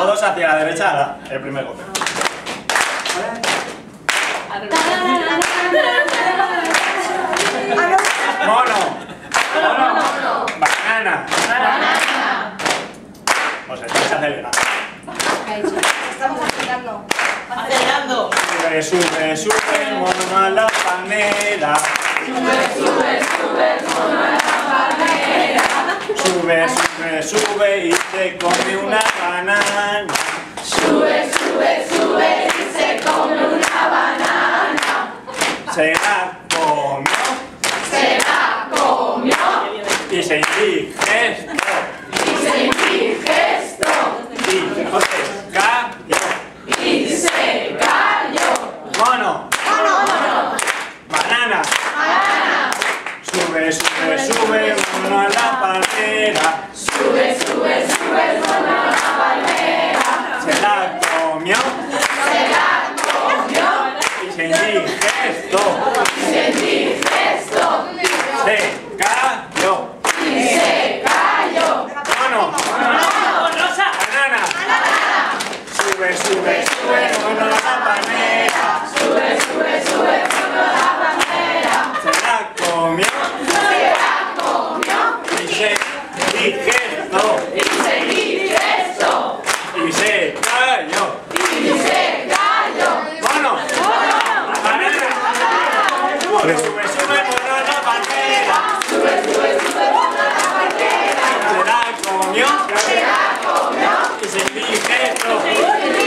Todos hacia la derecha, el primer golpe. Mono. Mono. Banana. O sea, tienes que acelerar. Estamos acelerando. Acelerando. Sube, sube, sube, mono a la panera. Sube, sube, sube y se come una banana. Sube, sube, sube y se come una banana. Se la comió Se la comió y se indigestó. y se indigestó Y se cayó. y se cayó. Mono. Banana. Sube, sube, sube, bandera. Sube, sube, sube, suena la bandera. Se la comió. Se la comió. Y se indigestó. Sube, sube, sube por la bandera. Sube, sube, sube por la bandera. Será comión. Será comión. Que se elige